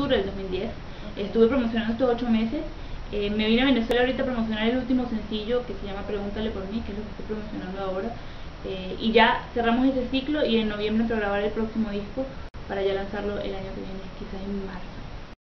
octubre del 2010. Estuve promocionando estos ocho meses. Eh, me vine a Venezuela ahorita a promocionar el último sencillo que se llama Pregúntale por mí, que es lo que estoy promocionando ahora. Eh, y ya cerramos ese ciclo y en noviembre para grabar el próximo disco para ya lanzarlo el año que viene, quizás en marzo.